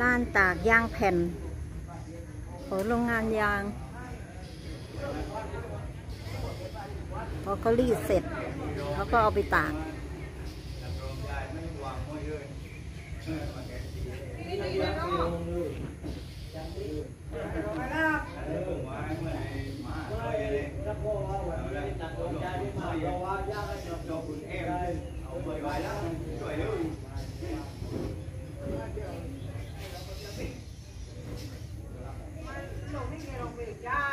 ลานตากยางแผ่นขอโรงงานยาง พอเขารีดเสร็จเขาก็เอาไปตากเอาไปไว้แล้ว Yeah. God.